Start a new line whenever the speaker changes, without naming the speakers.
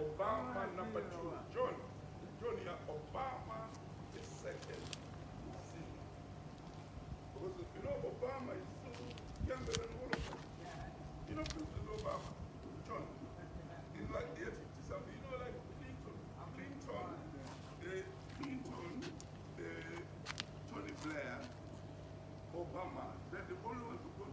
Obama number two. John, John Junior Obama is second. See. Because you know Obama is so younger than all of us. You know President Obama, John,
in like
the 50 you know like Clinton, Clinton, the Clinton, the Tony Blair, Obama, they're the only ones who go